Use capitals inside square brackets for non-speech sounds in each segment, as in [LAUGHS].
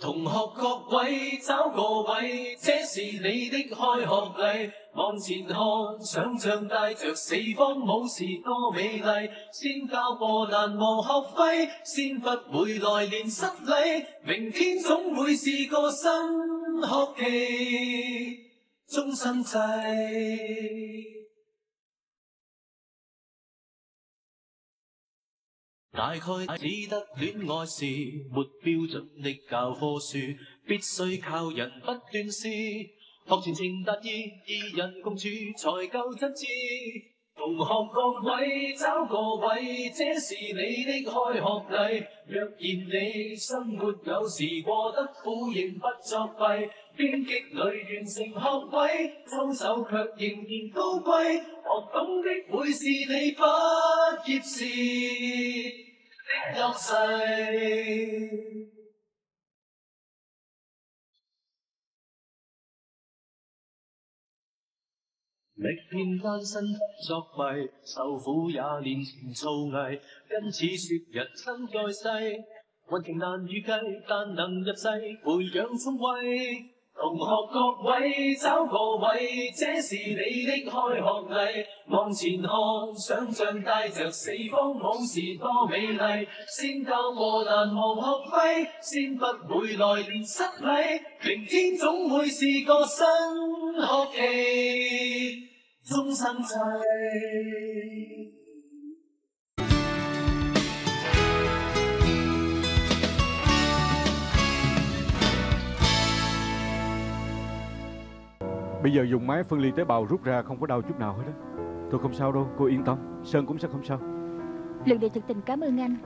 同學各位找個位，這是你的開學禮。往前看，想象帶着四方武士多美麗。先交過難忘學費，先不會來年失禮。明天總會是個新學期，終身制。大概只得恋爱是没标准的教科书，必须靠人不断试。学全情達意，二人共处才够真挚。同学各位找个位，这是你的开学礼。若然你生活有时过得苦，仍不作弊，荊棘里完成学位，操守却仍然高贵。学懂的会是你畢業時。優勢，歷遍艱辛不作弊，受苦也練成造詣。因此說人生在世，運程難預計，但能入世培養聰慧。同學各位找個位，這是你的開學禮。往前看，想象帶着四方往事多美麗。先交過難忘學費，先不會來年失禮。明天總會是個新學期，終生制。Bây giờ dùng máy phân ly tế bào rút ra không có đau chút nào hết đó Tôi không sao đâu, cô yên tâm. Sơn cũng sẽ không sao. Lần này thật tình cảm ơn anh.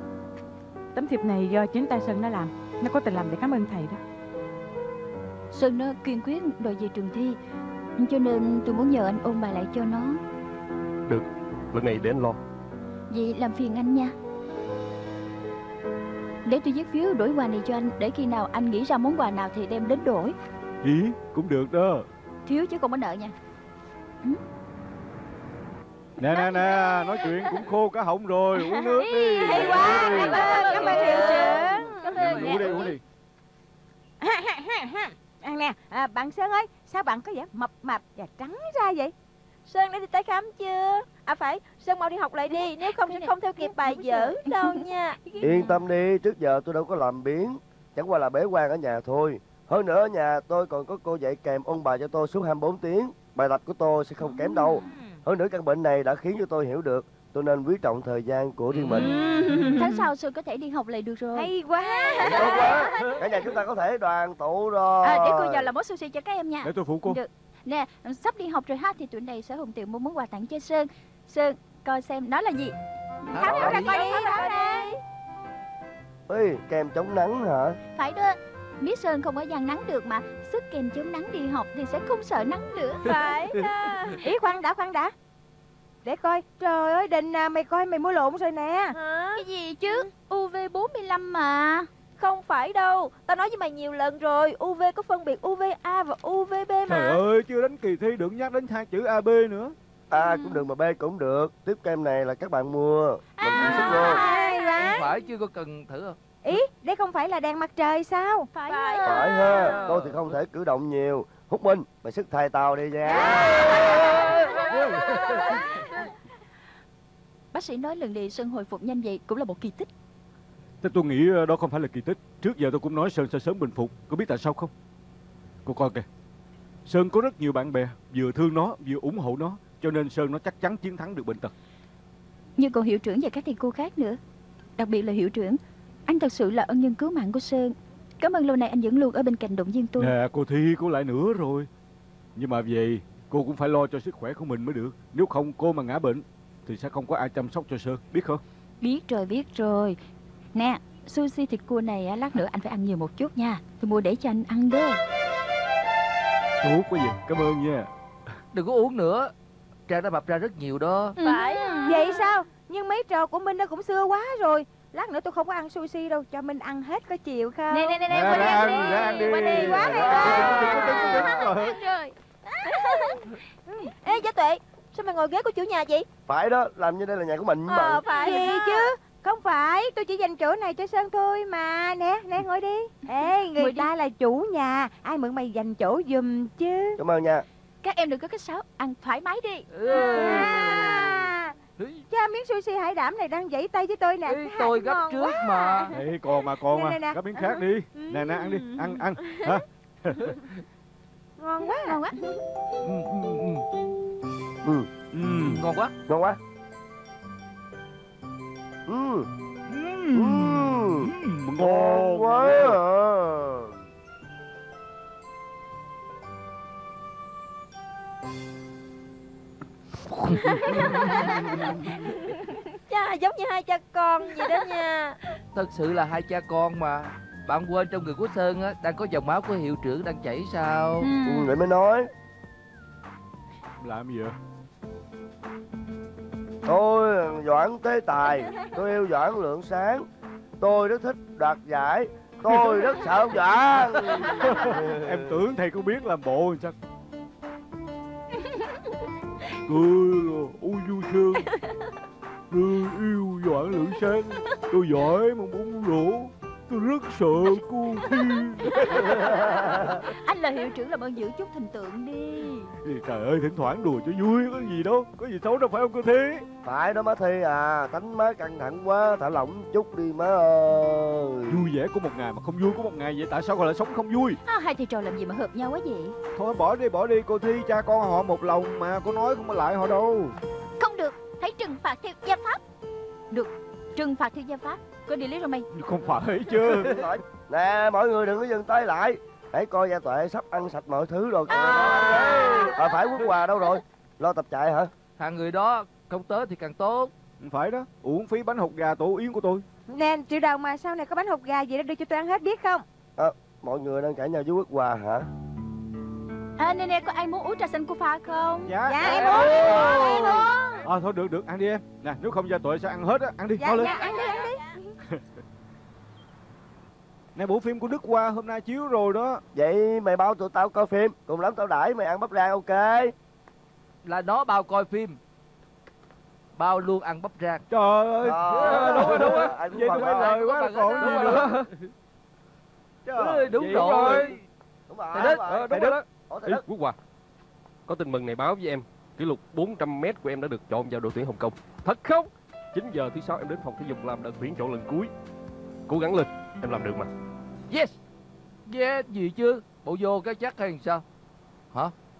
Tấm thiệp này do chính tay Sơn nó làm. Nó có tình làm để cảm ơn thầy đó. Sơn nó kiên quyết đòi về trường thi Cho nên tôi muốn nhờ anh ôn bài lại cho nó. Được, lần này để anh lo. Vậy làm phiền anh nha. Để tôi viết phiếu đổi quà này cho anh Để khi nào anh nghĩ ra món quà nào thì đem đến đổi. Ý, cũng được đó Thiếu chứ không có nợ nha. Ừ? Nè nè nè Nói chuyện cũng khô cả họng rồi Uống nước đi Hay quá Cảm ơn Cảm ơn hiệu trưởng. Cảm ơn Uống đi uống đi. Ăn [LAUGHS] nè à, Bạn Sơn ơi Sao bạn có vẻ mập mạp và trắng ra vậy? Sơn đã đi tới khám chưa? À phải Sơn mau đi học lại đi Nếu không sẽ không theo kịp bài dở đâu nha. Yên tâm đi Trước giờ tôi đâu có làm biến Chẳng qua là bế quan ở nhà thôi hơn nữa ở nhà tôi còn có cô dạy kèm ôn bài cho tôi suốt 24 tiếng. Bài tập của tôi sẽ không kém đâu. Hơn nữa căn bệnh này đã khiến cho tôi hiểu được Tôi nên quý trọng thời gian của riêng mình. Tháng sau Sơn có thể đi học lại được rồi. Hay quá. Tốt quá. Cả nhà chúng ta có thể đoàn tụ rồi. À, Để cô vào làm món sushi cho các em nha. Để tôi phụ cô. Được. Nè sắp đi học rồi ha Thì tụi này sẽ hùng tiền mua món quà tặng cho Sơn. Sơn coi xem nó là gì. Khám khám coi đi Khám đi. Ê, kem chống nắng hả? Phải đó Miss Sơn không có gian nắng được mà Sức kem chống nắng đi học thì sẽ không sợ nắng nữa. [LAUGHS] Phải đó. Ý khoan đã khoan đã. Để coi. Trời ơi Đình à, mày coi mày mua lộn rồi nè. Hả? Cái gì chứ? UV45 mà. Không phải đâu. Tao nói với mày nhiều lần rồi. UV có phân biệt UVA và UVB mà. Trời ơi chưa đến kỳ thi đừng nhắc đến hai chữ AB nữa. A cũng được mà B cũng được. Tiếp kem này là các bạn mua. Mình à, cũng sức luôn Không phải chưa có cần thử không Ý, đây không phải là đèn mặt trời sao? Phải Phải, phải ha, tôi thì không thể cử động nhiều. Húc Minh, mày sức thay tao đi nha. [LAUGHS] Bác sĩ nói lần này Sơn hồi phục nhanh vậy cũng là một kỳ tích. Thế tôi nghĩ ờ, đó không phải là kỳ tích. Trước giờ tôi cũng nói Sơn sẽ sớm bình phục. Có biết tại sao không? Cô coi kìa. Sơn có rất nhiều bạn bè Vừa thương nó, vừa ủng hộ nó Cho nên Sơn nó chắc chắn chiến thắng được bệnh tật. Nhưng còn hiệu trưởng và các thầy cô khác nữa Đặc biệt là hiệu trưởng anh thật sự là ân nhân cứu mạng của Sơn. Cảm ơn lâu nay anh vẫn luôn ở bên cạnh động viên tôi. Nè cô Thi cô lại nữa rồi. Nhưng mà về cô cũng phải lo cho sức khỏe của mình mới được. Nếu không cô mà ngã bệnh Thì sẽ không có ai chăm sóc cho Sơn Biết không? Biết rồi biết rồi. Nè sushi thịt cua này lát nữa anh phải ăn nhiều một chút nha. Tôi mua để cho anh ăn đó. Tốt quá gì cảm ơn nha. Đừng có uống nữa. Trang đã mập ra rất nhiều đó. Phải. À. Vậy sao? Nhưng mấy trò của Minh nó cũng xưa quá rồi Lát nữa tôi không có ăn sushi đâu Cho Minh ăn hết có chiều không Nè nè nè, nè qua đi ăn đi ăn đi Qua đi quá hay rồi Ê Giá Tuệ Sao mày ngồi ghế của chủ nhà vậy Phải đó, làm như đây là nhà của mình Ờ phải Gì chứ Không phải, tôi chỉ dành chỗ này cho Sơn thôi mà Nè, nè ngồi đi ê người ta là chủ nhà ai mượn mày dành chỗ giùm chứ Cảm ơn nha Các em đừng có cách sáo Ăn thoải mái đi à, cha miếng sushi hải đảm này đang vẫy tay với tôi nè. Ê, tôi gấp trước quá. mà. Ê, còn mà còn Nè, mà. nè, nè. Gắp miếng khác đi. Nè nè ăn đi. Ăn ăn. [LAUGHS] Hả? Ngon quá Ngon quá. Ừ, ừ, ừ. Ừ. Ừm. ngon quá. Ngon quá. Ừ. Ừ. Ngon quá [LAUGHS] cha giống như hai cha con vậy đó nha. Thật sự là hai cha con mà bạn quên trong người của sơn á đang có dòng máu của hiệu trưởng đang chảy sao? Ừ. Ừ, vậy mới nói. Làm gì vậy? Tôi Doãn Tế Tài Tôi yêu Doãn Lượng Sáng. Tôi rất thích đoạt giải Tôi rất sợ ông Doãn. [LAUGHS] Em tưởng thầy có biết làm bộ sao Cười Ôi du sơn [LAUGHS] Tôi yêu Doãn Lưỡng Sáng. Tôi giỏi mà muốn rổ Tôi rất sợ cô Thi. Anh là hiệu trưởng làm ơn giữ chút hình tượng đi. Thì Trời ơi thỉnh thoảng đùa cho vui Có gì đâu Có gì xấu đâu phải không cô Thi? Phải đó má Thi à Tánh má căng thẳng quá Thả lỏng chút đi má ơi. Vui vẻ của một ngày mà không vui của một ngày Vậy tại sao gọi là sống không vui? À, Hai thầy trò làm gì mà hợp nhau quá vậy? Thôi bỏ đi bỏ đi cô Thi Cha con họ một lòng mà Cô nói không có lại họ đâu. Không được Hãy trừng phạt theo gia pháp. Được Trừng phạt theo gia pháp Có đi lý rồi mày Không phải chứ. [LAUGHS] Nè mọi người đừng có dừng tay lại. Hãy coi gia tuệ sắp ăn sạch mọi thứ rồi. À, Phải quốc hòa đâu rồi? Lo tập chạy hả? Hàng người đó không tới thì càng tốt. Không phải đó. Uổng phí bánh hột gà tổ yến của tôi. Nè triệu đồng mà sau này có bánh hột gà gì đó đưa cho tôi ăn hết biết không? Mọi người đang cãi nhau với quốc hòa hả? À nè nè có ai muốn uống trà xanh của pha không? Dạ. Dạ em muốn em muốn À thôi được được. Ăn đi em. Nè nếu không gia tội sẽ ăn hết á. Ăn đi dạ mau lên. dạ ăn đi ăn đi Nè bộ phim của Đức Hoa hôm nay chiếu rồi đó. Vậy mày bao tụi tao coi phim. Cùng lắm tao đãi mày ăn bắp rang ok. Là nó bao coi phim. Bao luôn ăn bắp rang. Trời ơi. Ờ, Đúng rồi đúng rồi. Vậy phải rồi. lời quá Đúng còn rồi, gì đúng nữa. Ừ, đúng rồi. Đúng rồi, Thầy đúng Đức, rồi. Ờ, thầy Đức. Quốc Hòa Có tin mừng này báo với em. Kỷ lục 400m của em đã được chọn vào đội tuyển Hồng Kông. Thật không? 9 giờ thứ sáu em đến phòng thể dục làm đợt tuyển chọn lần cuối. Cố gắng lên Em làm được mà. Yes. Yes gì chứ? Bộ vô cái chắc hay sao?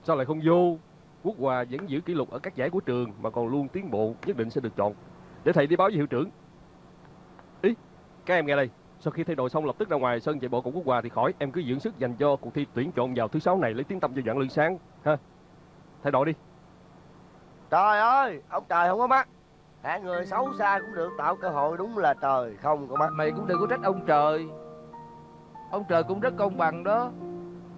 Sao lại không vô? Quốc Hòa vẫn giữ kỷ lục ở các giải của trường Mà còn luôn tiến bộ nhất định sẽ được chọn. Để thầy đi báo với hiệu trưởng. Ý Các em nghe đây. Sau khi thay đồ xong lập tức ra ngoài sân chạy bộ của Quốc Hòa thì khỏi. Em cứ dưỡng sức dành cho cuộc thi tuyển chọn vào thứ sáu này Lấy tiếng tâm cho dạng lương sáng. Ha. Thay đổi đi. Trời ơi Ông trời không có mắt Hạng người xấu xa cũng được tạo cơ hội đúng là trời không có mắt. Mày cũng đừng có trách ông trời. Ông trời cũng rất công bằng đó.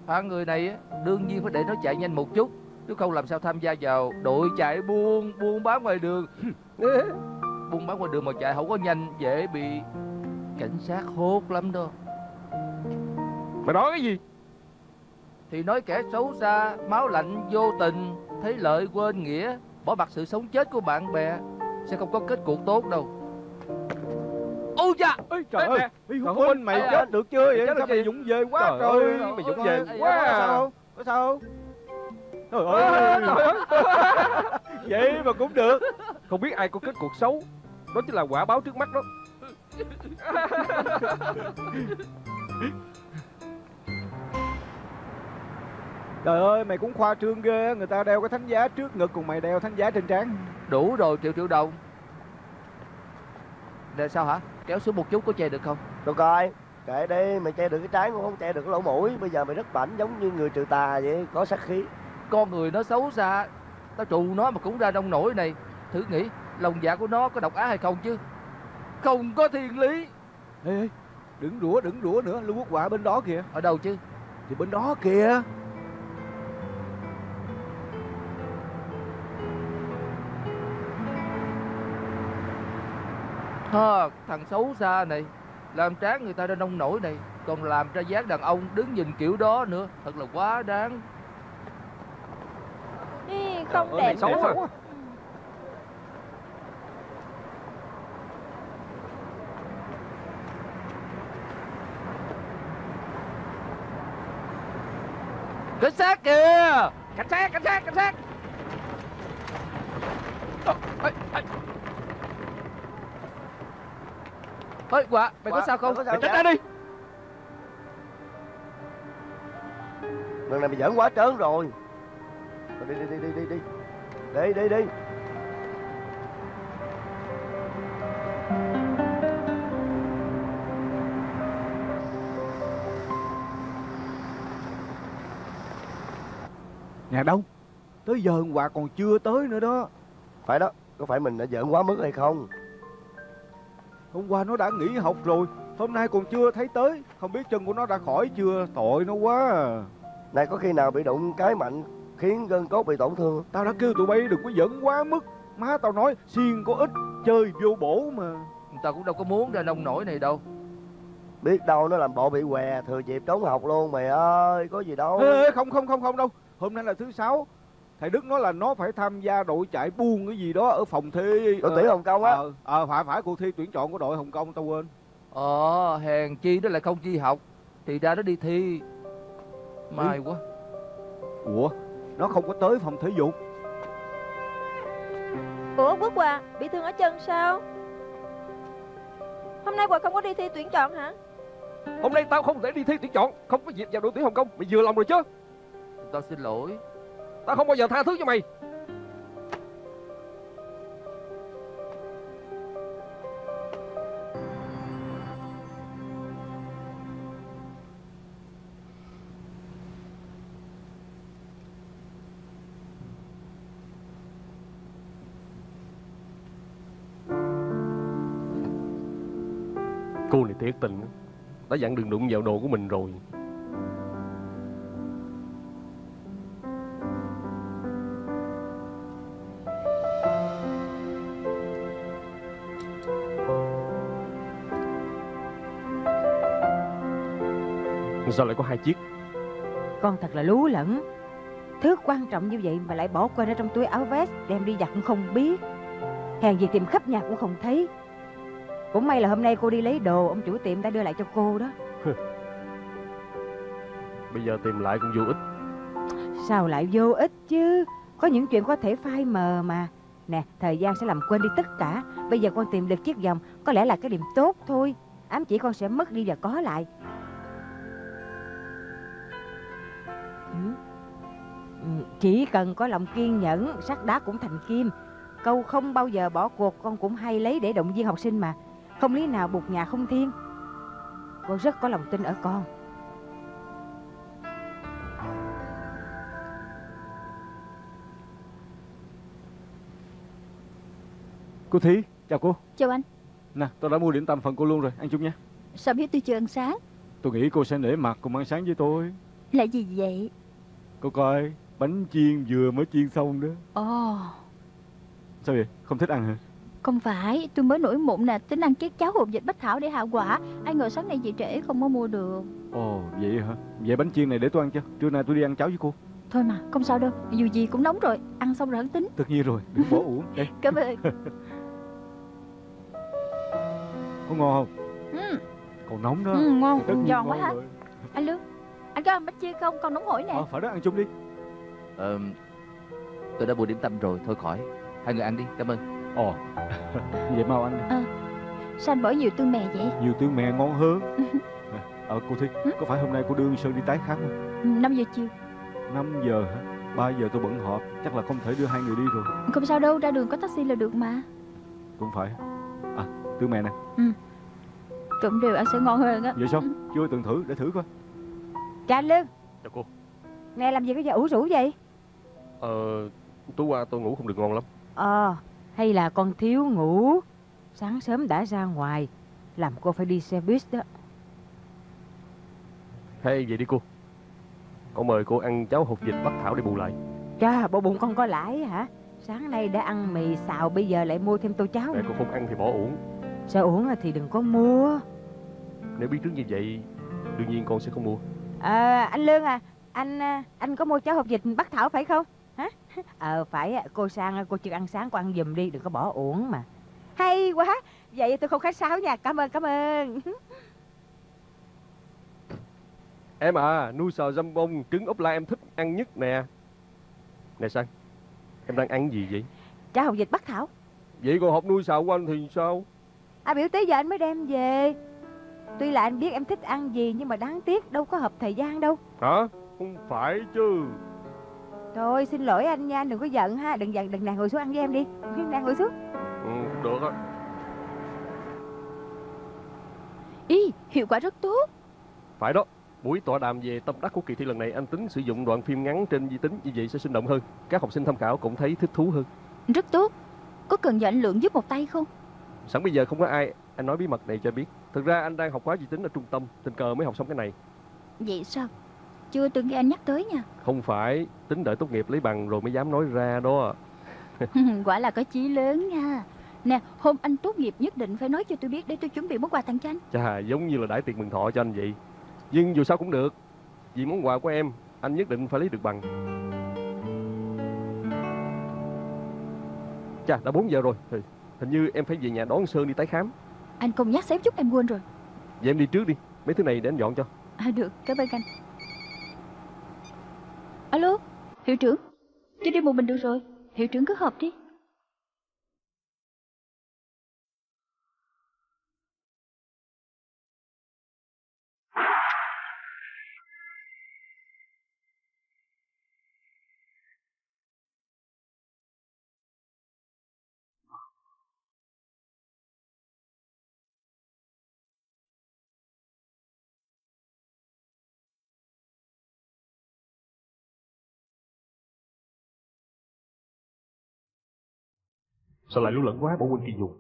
Hạng người này đương nhiên phải để nó chạy nhanh một chút chứ không làm sao tham gia vào đội chạy buôn buôn bán ngoài đường. [LAUGHS] Buôn bán ngoài đường mà chạy không có nhanh dễ bị cảnh sát hốt lắm đó. Mày nói cái gì? Thì nói kẻ xấu xa máu lạnh vô tình thấy lợi quên nghĩa bỏ mặc sự sống chết của bạn bè sẽ không có kết cục tốt đâu. Ôi da! Ê, Trời ơi Hữu Minh mày chết được chưa? Vậy chết Sao mày dũng về quá Trời trời. ơi, mày dũng về quá Có à. sao? không Có sao? Không Trời ơi [LAUGHS] Vậy mà cũng được. Không biết ai có kết cuộc xấu. Đó chính là quả báo trước mắt đó. Trời ơi mày cũng khoa trương ghê Người ta đeo cái thánh giá trước ngực Còn mày đeo thánh giá trên trán đủ rồi triệu triệu đồng. Nè sao hả? Kéo xuống một chút có che được không? Tôi coi Kệ đi mày che được cái trán cũng không che được cái lỗ mũi. Bây giờ mày rất bảnh giống như người trừ tà vậy Có sát khí. Con người nó xấu xa tao trù nó mà cũng ra nông nổi này. Thử nghĩ lòng dạ của nó có độc ác hay không chứ? Không có thiên lý. Ê, ê đừng đũa đừng đũa nữa. Lưu Quốc Họa bên đó kìa. Ở đâu chứ? Thì bên đó kìa Hờ, thằng xấu xa này. Làm tráng người ta ra nông nổi này Còn làm ra dáng đàn ông đứng nhìn kiểu đó nữa Thật là quá đáng. Ý, Không Trời đẹp xấu nữa. Cảnh sát kìa! Cảnh sát, cảnh sát, cảnh sát. Ôi quả, mày quả. có sao không? Mày, tránh ra đi. Lần này mày giỡn quá trớn rồi. Đi đi đi đi đi đi. Đi đi đi. Nhà đâu Tới giờ quả còn chưa tới nữa đó. Phải đó Có phải mình đã giỡn quá mức hay không? Hôm qua nó đã nghỉ học rồi. Hôm nay còn chưa thấy tới. Không biết chân của nó đã khỏi chưa? Tội nó quá. À. này có khi nào bị đụng cái mạnh khiến gân cốt bị tổn thương? Tao đã kêu tụi bay đừng có giỡn quá mức. Má tao nói xiên có ít Chơi vô bổ mà. Tao cũng đâu có muốn ra nông nổi này đâu. Biết đâu nó làm bộ bị què thừa dịp trốn học luôn mày ơi có gì đâu. Ê, không không không không đâu. Hôm nay là thứ sáu Thầy Đức nói là nó phải tham gia đội chạy buôn cái gì đó Ở phòng thi đội tuyển hồng kông á? Ờ, ờ, phải phải cuộc thi tuyển chọn của đội Hồng Kông tao quên. Ờ, hèn chi đó là không chi học Thì ra nó đi thi. Mai quá. Ủa? Nó không có tới phòng thể dục Ủa Quốc Hòa Bị thương ở chân sao? Hôm nay Hòa không có đi thi tuyển chọn hả? Hôm nay tao không thể đi thi tuyển chọn Không có dịp vào đội tuyển Hồng Kông Mày vừa lòng rồi chứ. Tao xin lỗi Tao không bao giờ tha thứ cho mày. Cô này thiệt tình. Đã dặn đừng đụng vào đồ của mình rồi Sao lại có hai chiếc. Con thật là lú lẫn. Thứ quan trọng như vậy mà lại bỏ quên ở trong túi áo vest Đem đi giặt cũng không biết. Hèn gì tìm khắp nhà cũng không thấy. Cũng may là hôm nay cô đi lấy đồ Ông chủ tiệm đã đưa lại cho cô đó. Bây giờ tìm lại cũng vô ích. Sao lại vô ích chứ? Có những chuyện có thể phai mờ mà. Nè thời gian sẽ làm quên đi tất cả. Bây giờ con tìm được chiếc vòng Có lẽ là cái điểm tốt thôi. Ám chỉ con sẽ mất đi và có lại Chỉ cần có lòng kiên nhẫn Sắt đá cũng thành kim. Câu không bao giờ bỏ cuộc Con cũng hay lấy để động viên học sinh mà. Không lý nào buộc nhà không thiên. Con rất có lòng tin ở con. Cô Thí chào cô. Chào anh. Nè tôi đã mua điểm tâm phần cô luôn rồi Ăn chung nha. Sao biết tôi chưa ăn sáng? Tôi nghĩ cô sẽ nể mặt cùng ăn sáng với tôi. Là gì vậy? Cô coi Bánh chiên vừa mới chiên xong đó. Ồ. Sao vậy? Không thích ăn hả? Không phải Tôi mới nổi mụn nè Tính ăn chiếc cháo hộp dịch bách thảo để hạ quả. Ai ngờ sáng nay chị trễ không có mua được. Ồ vậy hả? Vậy bánh chiên này để tôi ăn cho. Trưa nay tôi đi ăn cháo với cô. Thôi mà không sao đâu Dù gì cũng nóng rồi Ăn xong rồi hẳn tính. Tất nhiên rồi Đừng bỏ uổng. Đây. [LAUGHS] Cảm ơn. Có ngon không? Ừ, Còn nóng đó. Ừ, ngon Giòn quá rồi. Anh Lương Anh có ăn bánh chiên không? Còn nóng hổi nè. Ờ, phải đó ăn chung đi Ờ, Tôi đã mua điểm tâm rồi, thôi khỏi. Hai người ăn đi, cảm ơn. Ồ [LAUGHS] Vậy mau ăn đi. Sao anh bỏ nhiều tương mè vậy? Nhiều tương mè ngon hơn. Ờ cô Thi Có phải hôm nay cô đưa Sơn đi tái khám không? 5 giờ chiều. 5 giờ hả? 3 giờ tôi bận họp Chắc là không thể đưa hai người đi rồi. Không sao đâu Ra đường có taxi là được mà. Cũng phải. À tương mè nè. Trộn đều ăn sẽ ngon hơn á. Vậy sao? Chưa từng thử để thử coi. Chà anh Lương. Chào cô. Nè làm gì có giờ ủ rũ vậy Ờ Tối qua tôi ngủ không được ngon lắm. Ờ Hay là con thiếu ngủ. Sáng sớm đã ra ngoài Làm cô phải đi xe buýt đó. Hay vậy đi cô. Con mời cô ăn cháo hột vịt bắc thảo để bù lại. Chà bộ bụng con có lãi hả? Sáng nay đã ăn mì xào Bây giờ lại mua thêm tô cháo Để cô không ăn thì bỏ uổng. Sợ uống thì đừng có mua. Nếu biết trước như vậy Đương nhiên con sẽ không mua. À, Anh Lương à Anh à, anh có mua cháo hộp vịt Bắc Thảo phải không hả [LAUGHS] Ờ phải cô sang cô chưa ăn sáng cô ăn giùm đi Đừng có bỏ uổng mà Hay quá Vậy tôi không khách sáo nha Cảm ơn cảm ơn [LAUGHS] Em à, nuôi sò dăm bông, trứng ốp la em thích ăn nhất nè. Nè Sang, em đang ăn gì vậy? Chả hồng dịch Bắc Thảo Vậy còn hộp nuôi sò của anh thì sao? À biểu tí giờ anh mới đem về Tuy là anh biết em thích ăn gì Nhưng mà đáng tiếc đâu có hợp thời gian đâu Hả? Không phải chứ. Thôi xin lỗi anh nha Đừng có giận ha Đừng giận đừng nàng ngồi xuống ăn với em đi Nàng ngồi xuống Ừ, được á. Ý, hiệu quả rất tốt Phải đó. Buổi tọa đàm về tâm đắc của kỳ thi lần này anh tính sử dụng đoạn phim ngắn trên vi tính như vậy sẽ sinh động hơn. Các học sinh tham khảo cũng thấy thích thú hơn. Rất tốt Có cần nhờ anh Lượng giúp một tay không Sẵn bây giờ không có ai, anh nói bí mật này cho biết. Thực ra anh đang học khóa vi tính ở trung tâm, tình cờ mới học xong cái này. Vậy sao Chưa từng nghe anh nhắc tới nha Không phải, tính đợi tốt nghiệp lấy bằng rồi mới dám nói ra đó. [LAUGHS] Quả là có chí lớn nha Nè hôm anh tốt nghiệp nhất định phải nói cho tôi biết Để tôi chuẩn bị món quà tặng cho anh Chà, giống như là đãi tiệc mừng thọ cho anh vậy. Nhưng dù sao cũng được. Vì món quà của em, anh nhất định phải lấy được bằng. Chà, đã 4 giờ rồi. Hình như em phải về nhà đón Sơn đi tái khám. Anh không nhắc xém chút em quên rồi Vậy em đi trước đi. Mấy thứ này để anh dọn cho. À được, cảm ơn anh Alo, hiệu trưởng. Tôi đi một mình được rồi. Hiệu trưởng cứ họp đi. Sao lại lú lẫn quá bỏ quên kỳ dùng.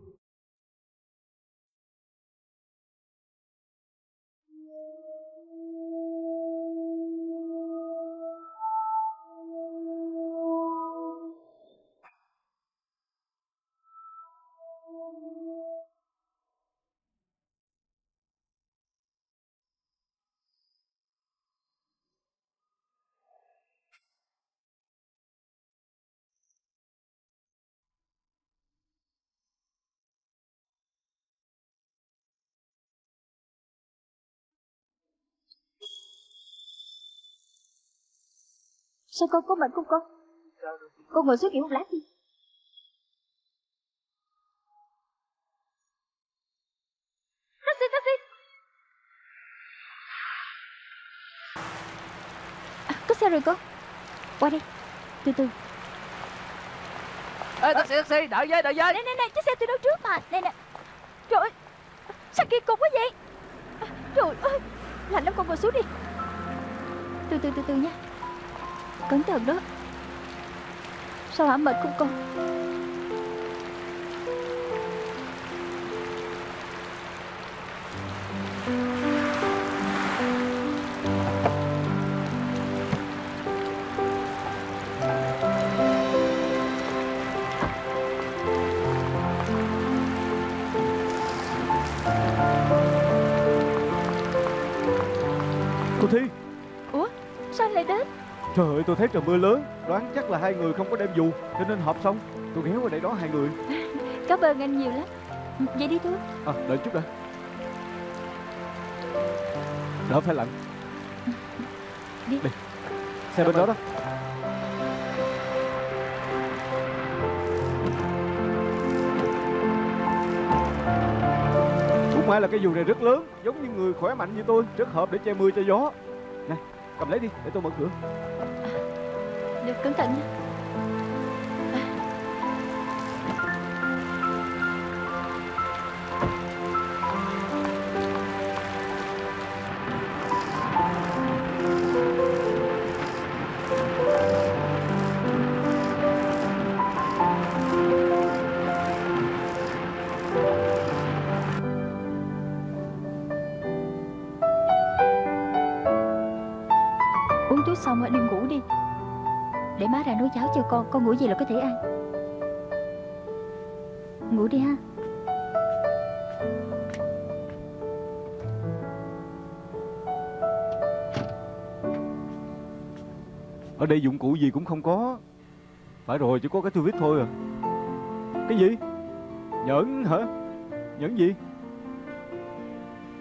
Sao con có bệnh không con? Con ngồi xuống nghỉ một lát đi. Taxi, taxi. À, Có xe rồi con. Qua đây. Từ từ. Ê taxi taxi đợi với đợi với. Nè nè nè chiếc xe tôi đâu trước mà. Nè nè. Trời ơi Sao kỳ cục quá vậy? À, Trời ơi Lạnh lắm con ngồi xuống đi. Từ từ từ từ nha Cẩn thận đó. Sao hả? Mệt không con? Trời ơi tôi thấy trời mưa lớn. Đoán chắc là hai người không có đem dù Cho nên họp xong. Tôi ghé qua đây đón hai người. [LAUGHS] Cảm ơn anh nhiều lắm. Vậy đi thôi. À đợi chút đã. Đỡ phải lạnh. [LAUGHS] Đi. Đi. Xe bên đó đó. Cũng may là cái dù này rất lớn Giống như người khỏe mạnh như tôi Rất hợp để che mưa che gió cầm lấy đi để tôi mở cửa. Được cẩn thận nha nấu cháo cho con Con ngủ gì là có thể ăn. Ngủ đi ha. Ở đây dụng cụ gì cũng không có. Phải rồi, chỉ có cái tôi viết thôi à. Cái gì? Nhẫn hả? Nhẫn gì?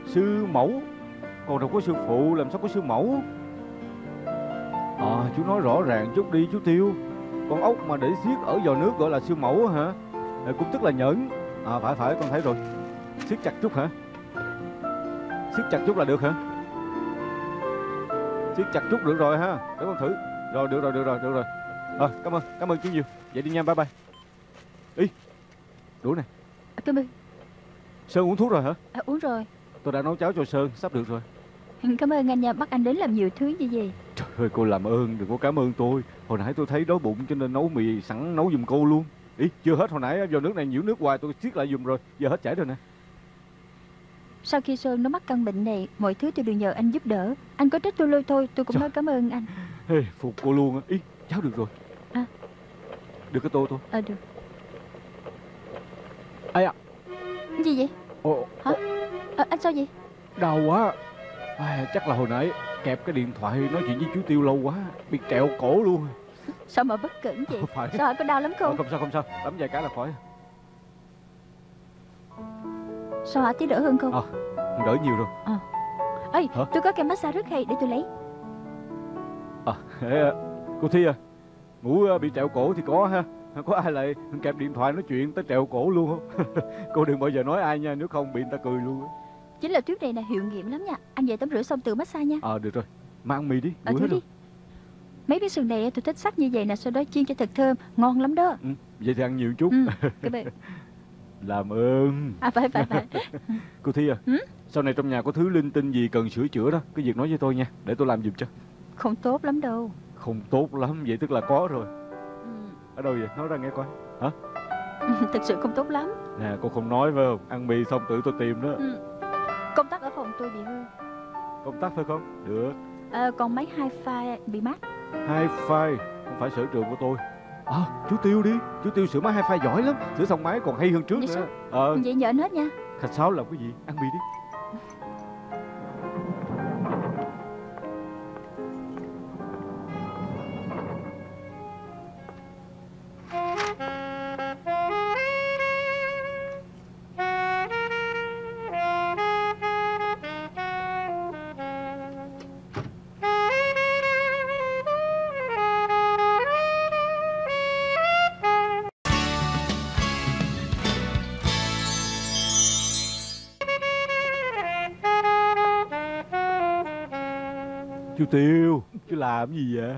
Sư mẫu. Còn đâu có sư phụ, làm sao có sư mẫu? Chú nói rõ ràng chút đi chú Tiêu Con ốc mà để xiết ở giò nước gọi là sư mẫu hả? À, Cũng tức là nhẫn. À phải phải con thấy rồi. Siết chặt chút hả? Siết chặt chút là được hả? Siết chặt chút được rồi ha để con thử. Rồi được rồi được rồi được rồi. Rồi cảm ơn cảm ơn chú nhiều. Vậy đi nha bye bye. Ý đũa này Cảm ơn sơn uống thuốc rồi hả? À, Uống rồi. Tôi đã nấu cháo cho sơn sắp được rồi Cảm ơn anh nha. Bắt anh đến làm nhiều thứ như vậy? Trời ơi cô làm ơn đừng có cảm ơn tôi. Hồi nãy tôi thấy đói bụng cho nên nấu mì sẵn nấu giùm cô luôn. Ý chưa hết hồi nãy vào nước này nhiễu nước hoài tôi siết lại giùm rồi. Giờ hết chảy rồi nè. Sau khi Sơn nó mắc căn bệnh này Mọi thứ tôi đều nhờ anh giúp đỡ. Anh có trách tôi lôi thôi Tôi cũng Trời. nói cảm ơn anh. Ê, phục cô luôn á. Ý cháo được rồi. À. được cái tô thôi Ờ được. Ai à? Cái gì vậy? Ồ, Hả? Ờ, Anh sao vậy? Đau quá à, chắc là hồi nãy kẹp cái điện thoại nói chuyện với chú tiêu lâu quá bị trẹo cổ luôn. Sao mà bất cẩn vậy? [LAUGHS] Phải. Sao hả có đau lắm không không sao không sao. Tắm vài cái là khỏi. Sao hả? Thấy đỡ hơn không? Ờ. đỡ nhiều rồi. Ê Hả? tôi có kem massage rất hay Để tôi lấy. Ê, à, cô thi à ngủ à, bị trẹo cổ thì có ha. Có ai lại kẹp điện thoại nói chuyện tới trẹo cổ luôn không? [LAUGHS] Cô đừng bao giờ nói ai nha nếu không bị người ta cười luôn á. Chính là tuyết này nè hiệu nghiệm lắm nha. Anh về tắm rửa xong tự massage nha. Ờ được rồi. Mang ăn mì đi Ờ thôi đi. Mấy cái sườn này tôi thích sắc như vậy nè Sau đó chiên cho thật thơm Ngon lắm đó. Ừ, vậy thì ăn nhiều chút. Ừ. [LAUGHS] Cảm ơn. Làm ơn. À phải phải phải cô thi à Ừ? sau này trong nhà có thứ linh tinh gì cần sửa chữa đó cứ việc nói với tôi nha để tôi làm giùm cho. Không tốt lắm đâu. Không tốt lắm vậy tức là có rồi. Ừ. ở đâu vậy? Nói ra nghe coi. [LAUGHS] Thật sự không tốt lắm. Nè cô không nói phải không? Ăn mì xong tự tôi tìm đó. Ừ. Công tắc ở phòng tôi bị hư. Công tác phải không? Được. À, Còn máy hi-fi bị mát hai file? Không phải sở trường của tôi. À, chú tiêu đi. Chú tiêu sửa máy hai file giỏi lắm. Sửa xong máy còn hay hơn trước Vậy nữa. ờ. Vậy nhờ anh hết nha. Khách sáo làm cái gì? Ăn mì đi chú làm gì vậy?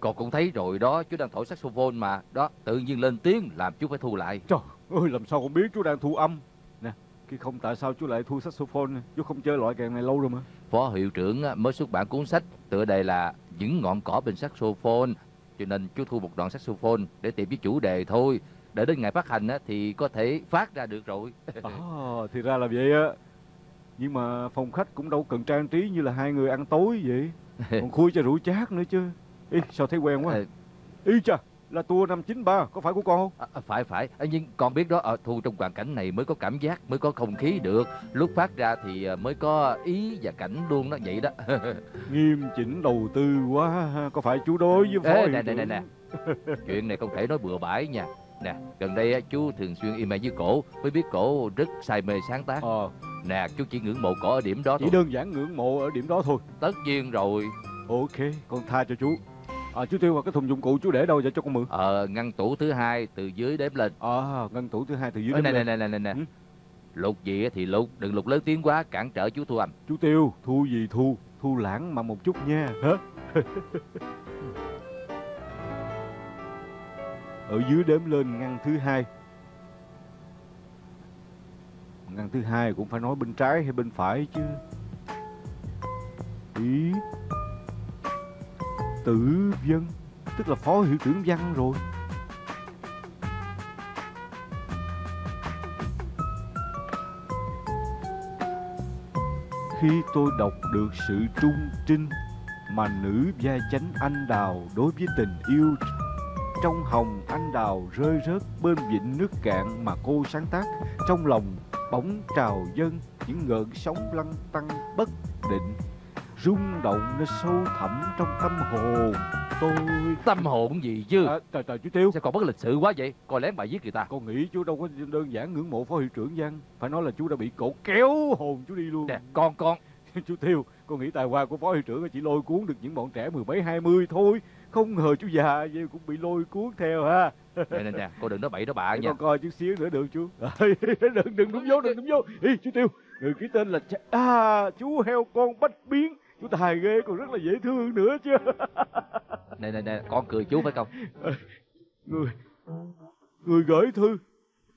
Con cũng thấy rồi đó Chú đang thổi saxophone mà. Đó tự nhiên lên tiếng Làm chú phải thu lại. Trời ơi làm sao con biết chú đang thu âm? Nè khi không tại sao chú lại thu saxophone? Chú không chơi loại kèn này lâu rồi mà. Phó hiệu trưởng mới xuất bản cuốn sách tựa đề là Những ngọn cỏ bên saxophone. Cho nên chú thu một đoạn saxophone để tìm với chủ đề thôi. Để đến ngày phát hành thì có thể phát ra được rồi. [LAUGHS] À, thì ra là vậy á. Nhưng mà phòng khách cũng đâu cần trang trí như là hai người ăn tối vậy [LAUGHS] còn khui cho rượu chát nữa chứ. Ý, sao thấy quen quá? Ờ. ý chà là tour năm chín ba có phải của con không? À, phải phải. À, nhưng con biết đó ở thu trong hoàn cảnh này mới có cảm giác mới có không khí được. Lúc phát ra thì à, mới có ý và cảnh luôn đó vậy đó. [LAUGHS] Nghiêm chỉnh đầu tư quá có phải chú đối với phó Ê, nè, nè, nè, nè. chuyện này không thể nói bừa bãi nha. Nè gần đây chú thường xuyên email với cổ mới biết cổ rất say mê sáng tác. Ờ nè chú chỉ ngưỡng mộ cổ ở điểm đó chỉ thôi. đơn giản ngưỡng mộ ở điểm đó thôi. Tất nhiên rồi. Ok con tha cho chú. À, chú tiêu vào cái thùng dụng cụ chú để đâu vậy cho con mượn? Ờ ngăn tủ thứ hai từ dưới đếm lên. À ngân tủ thứ hai từ dưới Ê, đến nè, lên. nè nè nè nè. Ừ. lục gì thì lục đừng lục lớn tiếng quá cản trở chú thu âm. Chú tiêu thu gì thu? Thu lãng mà một chút nha hả? [LAUGHS] Ở dưới đếm lên ngăn thứ hai ngăn thứ hai cũng phải nói bên trái hay bên phải chứ. Ý. Tử vân, tức là phó hiệu trưởng văn rồi. Khi tôi đọc được sự trung trinh mà nữ gia chánh anh đào đối với tình yêu trong hồng anh đào rơi rớt bên vịnh nước cạn mà cô sáng tác, trong lòng bỗng trào dâng những ngợn sóng lăn tăng bất định rung động nơi sâu thẳm trong tâm hồn tôi. Tâm hồn gì chứ? À, trời trời chú tiêu. Sao còn bất lịch sự quá vậy? Coi lén bài viết người ta. Con nghĩ chú đâu có đơn giản ngưỡng mộ phó hiệu trưởng văn phải nói là chú đã bị cổ kéo hồn chú đi luôn. Nè con con. [LAUGHS] Chú Tiêu Con nghĩ tài hoa của phó hiệu trưởng chỉ lôi cuốn được những bọn trẻ mười mấy hai mươi thôi. Không ngờ chú già vậy cũng bị lôi cuốn theo ha Nè nè nè Cô đừng nói bậy đó bạ Để nha. con coi chút xíu nữa được chú. [LAUGHS] Đừng đừng đúng vô đừng đúng vô. Ê, Chú Tiêu Người ký tên là à, chú heo con bách biến. Chú tài ghê còn rất là dễ thương nữa chứ. [LAUGHS] Nè nè nè Con cười chú phải không? Người Người gửi thư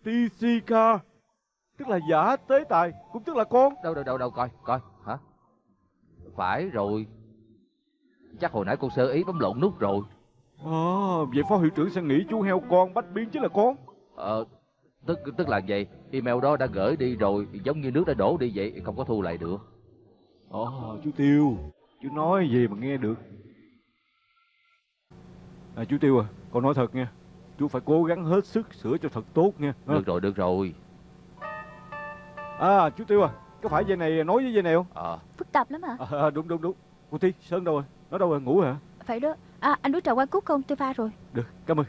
TCK Tức là giả tế tài Cũng tức là con. Đâu đâu đâu đâu coi coi hả? Phải rồi. Chắc hồi nãy cô sơ ý bấm lộn nút rồi À, vậy phó hiệu trưởng sẽ nghĩ chú heo con bách biến chính là con? Ờ Tức tức là vậy. Email đó đã gửi đi rồi Giống như nước đã đổ đi vậy Không có thu lại được. Ồ, chú Tiêu. Chú nói gì mà nghe được? À chú Tiêu à Con nói thật nha. Chú phải cố gắng hết sức sửa cho thật tốt nha. Ha. Được rồi được rồi. À chú Tiêu à Có phải dây này nói với dây này không? Ờ. Phức tạp lắm hả? À, à, Đúng đúng đúng. Cô Thi Sơn đâu rồi? Nó đâu rồi? Ngủ hả? Phải đó À anh uống trà hoa cúc không tôi pha rồi. Được cảm ơn.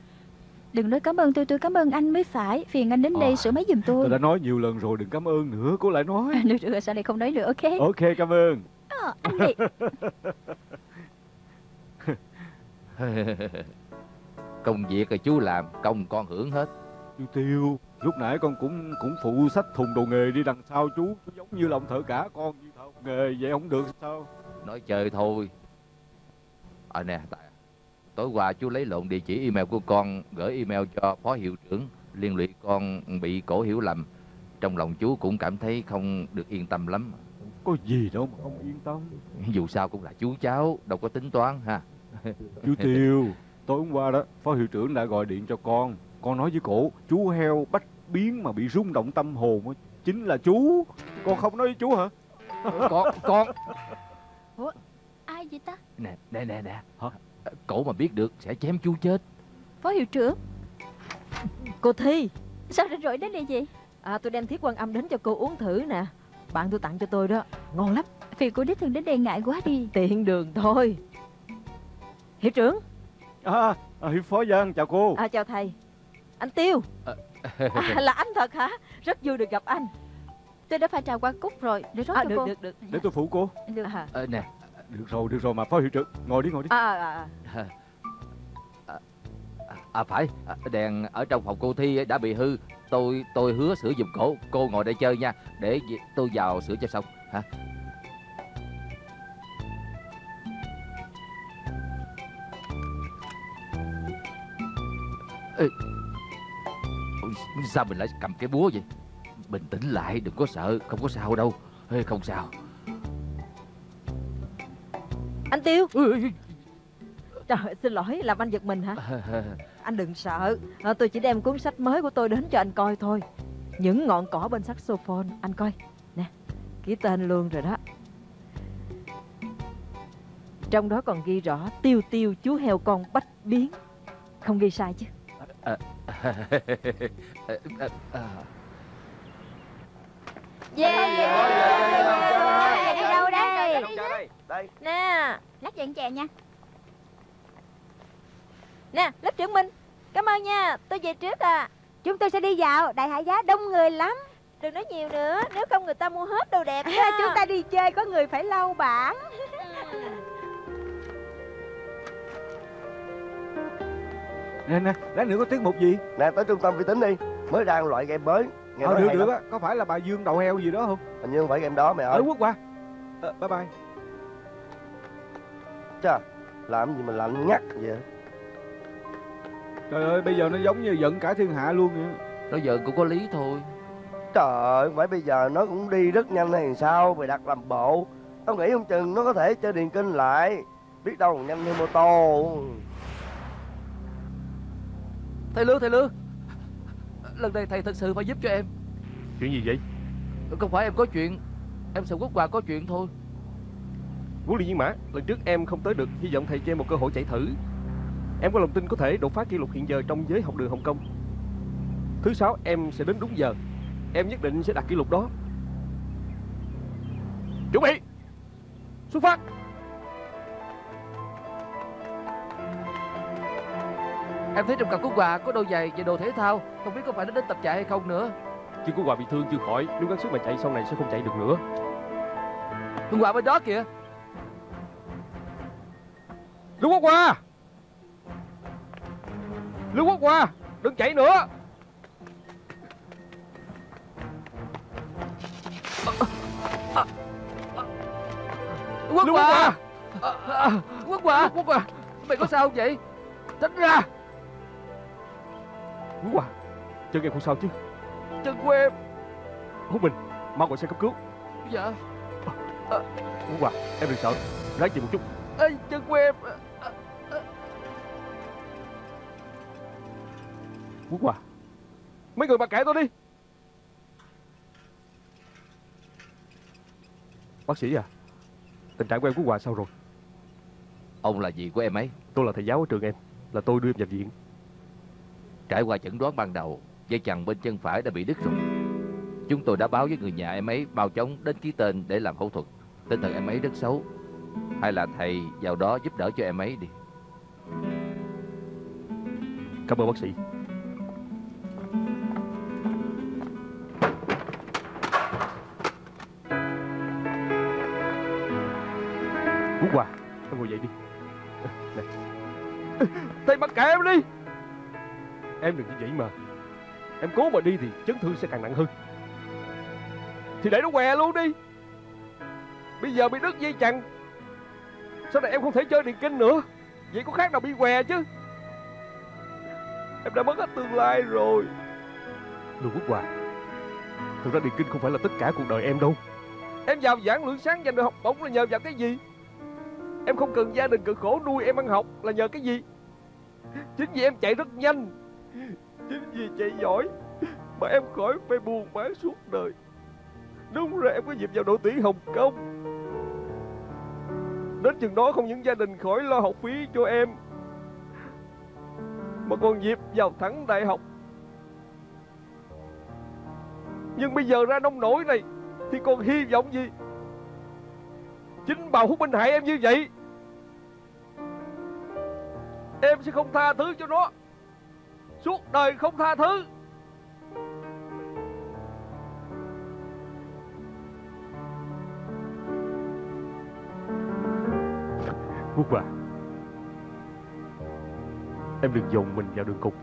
Đừng nói cảm ơn tôi tôi cảm ơn anh mới phải. Phiền anh đến đây Ờ. sửa máy giùm tôi. Tôi đã nói nhiều lần rồi đừng cảm ơn nữa Cô lại nói. Được được rồi, sau này không nói nữa ok? Ok cảm ơn. Ờ, Anh đi. [LAUGHS] Công việc là chú làm Công con hưởng hết. Chú Tiêu Lúc nãy con cũng cũng phụ sách thùng đồ nghề đi đằng sau chú. Giống như là ông thợ cả con như thợ nghề Vậy không được sao? Nói chơi thôi. Ờ nè Tài Tối qua chú lấy lộn địa chỉ email của con Gửi email cho phó hiệu trưởng Liên lụy con bị cổ hiểu lầm. Trong lòng chú cũng cảm thấy không được yên tâm lắm. Có gì đâu mà không yên tâm. Dù sao cũng là chú cháu Đâu có tính toán ha. [LAUGHS] Chú Tiêu Tối hôm qua đó Phó hiệu trưởng đã gọi điện cho con. Con nói với cổ Chú heo bách biến mà bị rung động tâm hồn á, Chính là chú. Con không nói với chú hả? Con Con. Ai vậy ta? Nè nè nè nè. Hả? Cổ mà biết được sẽ chém chú chết. Phó hiệu trưởng. Cô Thi. Sao rảnh rỗi đến đây vậy? À, Tôi đem thiết quan âm đến cho cô uống thử nè. Bạn tôi tặng cho tôi đó. Ngon lắm. Phiền cô đích thân đến đây ngại quá đi. Tiện đường thôi. Hiệu trưởng. À, à Phó Giang chào cô. À, Chào thầy. Anh Tiêu. À, Là anh thật hả? Rất vui được gặp anh. Tôi đã pha trà hoa cúc rồi Để rót à, cho Được cô. được được. Để tôi phụ cô. Được. à, Ờ, Nè Được rồi được rồi mà Phó hiệu trưởng Ngồi đi ngồi đi. À, à, à. À. Phải à, Đèn ở trong phòng cô Thi đã bị hư. Tôi tôi hứa sửa giùm cổ Cô ngồi đây chơi nha Để tôi vào sửa cho xong. Hả Ê, Sao mình lại cầm cái búa vậy? Bình tĩnh lại đừng có sợ Không có sao đâu. Ê, Không sao Anh Tiêu. Ui, ui, ui. Trời xin lỗi làm anh giật mình hả? [LAUGHS] Anh đừng sợ. À, Tôi chỉ đem cuốn sách mới của tôi đến cho anh coi thôi. Những ngọn cỏ bên saxophone Anh coi. Nè Ký tên luôn rồi đó. Trong đó còn ghi rõ Tiêu tiêu chú heo con bách biến. Không ghi sai chứ? Yeah Đi đâu đây. Đây. Nè Lát dặn chè nha. Nè lớp trưởng Minh Cảm ơn nha. Tôi về trước à. Chúng tôi sẽ đi dạo Đại hạ giá đông người lắm. Đừng nói nhiều nữa Nếu không người ta mua hết đồ đẹp đó. Chúng ta đi chơi có người phải lau bảng. [LAUGHS] Nè nè lát nữa có tiết mục gì? Nè tới trung tâm vi tính đi. Mới ra loại game mới. Nghe Ờ được được á. Có phải là bà Dương đầu heo gì đó không? Hình như không phải game đó mẹ Ở ơi quốc qua Ờ, Bye bye. Chà Làm gì mà lạnh ngắt vậy? Trời ơi bây giờ nó giống như giận cả thiên hạ luôn vậy. Nói giờ cũng có lý thôi. Trời ơi phải bây giờ nó cũng đi rất nhanh hay sao? Mày đặt làm bộ. Tao nghĩ không chừng nó có thể chơi điền kinh lại. Biết đâu còn nhanh hơn mô tô. Thầy Lương thầy Lương. Lần này thầy thật sự phải giúp cho em. Chuyện gì vậy? Không phải em có chuyện Em sợ quốc hòa có chuyện thôi. Huấn luyện viên mã Lần trước em không tới được Hy vọng thầy cho em một cơ hội chạy thử. Em có lòng tin có thể đột phá kỷ lục hiện giờ Trong giới học đường Hồng Kông. Thứ sáu em sẽ đến đúng giờ. Em nhất định sẽ đạt kỷ lục đó. Chuẩn bị! Xuất phát! Em thấy trong cặp quốc hòa có đôi giày và đồ thể thao Không biết có phải nó đến tập chạy hay không nữa Chưa có quà bị thương chưa khỏi Nếu gắng sức mà chạy sau này sẽ không chạy được nữa. Hương Hòa bên đó kìa. Lưu Quốc Hòa Lưu Quốc Hòa Đừng chạy nữa! Quốc Hòa Quốc Hòa Quốc Hòa Mày có sao không vậy? Tránh ra! Quốc Hòa Chân em không sao chứ Chân của em. Hút Bình Mau gọi xe cấp cứu. Dạ. Quốc Hòa Em đừng sợ. Ráng chịu một chút. Ê, chân của em. Quốc Hòa Mấy người mà kệ tôi đi. Bác sĩ à Tình trạng của em Quốc Hòa sao rồi? Ông là gì của em ấy? Tôi là thầy giáo ở trường em Là tôi đưa em vào viện. Trải qua chẩn đoán ban đầu Dây chằng bên chân phải đã bị đứt rồi. Chúng tôi đã báo với người nhà em ấy Bao chóng đến ký tên để làm phẫu thuật. Tinh thần em ấy rất xấu. Hay là thầy vào đó giúp đỡ cho em ấy đi. Cảm ơn bác sĩ. Quốc Hòa Em ngồi dậy đi. Nè. Thầy mặc kệ em đi. Em đừng như vậy mà. Em cố mà đi thì chấn thương sẽ càng nặng hơn. Thì để nó què luôn đi. Bây giờ bị đứt dây chằng. Sau này em không thể chơi điền kinh nữa. Vậy có khác nào bị què chứ? Em đã mất hết tương lai rồi. Lưu Quốc Hòa Thực ra điền kinh không phải là tất cả cuộc đời em đâu. Em vào giảng lượng sáng giành được học bổng là nhờ vào cái gì? Em không cần gia đình cực khổ nuôi em ăn học là nhờ cái gì? Chính vì em chạy rất nhanh Chính vì chạy giỏi, Mà em khỏi phải buồn bã suốt đời. Đúng rồi em có dịp vào đội tuyển Hồng Kông. Đến chừng đó không những gia đình khỏi lo học phí cho em, Mà còn dịp vào thẳng đại học. Nhưng bây giờ ra nông nổi này, Thì còn hy vọng gì? Chính bà Hút Minh hại em như vậy, Em sẽ không tha thứ cho nó. Suốt đời không tha thứ. Quốc Hòa Em đừng dồn mình vào đường cục.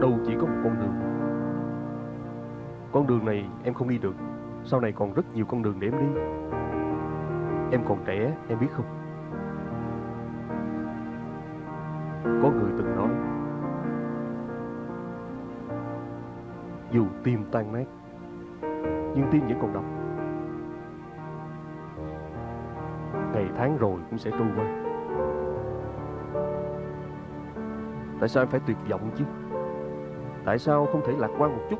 Đâu chỉ có một con đường. Con đường này em không đi được. Sau này còn rất nhiều con đường để em đi. Em còn trẻ, em biết không? Dù tim tan nát, Nhưng tim vẫn còn đập Ngày tháng rồi cũng sẽ trôi qua. Tại sao em phải tuyệt vọng chứ? Tại sao không thể lạc quan một chút?